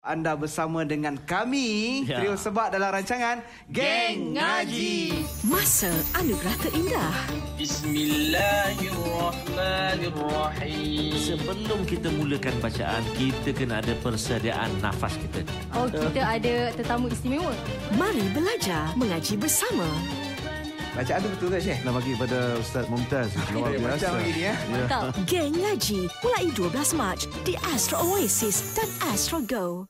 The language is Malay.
Anda bersama dengan kami Ya. Trio Sebab dalam rancangan Geng Ngaji Masa Anugerah Terindah Bismillahirrahmanirrahim. Sebelum kita mulakan bacaan, kita kena ada persediaan nafas kita. Oh, kita ada tetamu istimewa. Mari belajar mengaji bersama Bacaan tu betul ke Syekh? Nak bagi pada Ustaz Mumtaz. Luar biasa. macam begini ya. Mantap. Geng Ngaji mulai 12 Mac di Astro Oasis dan Astro Go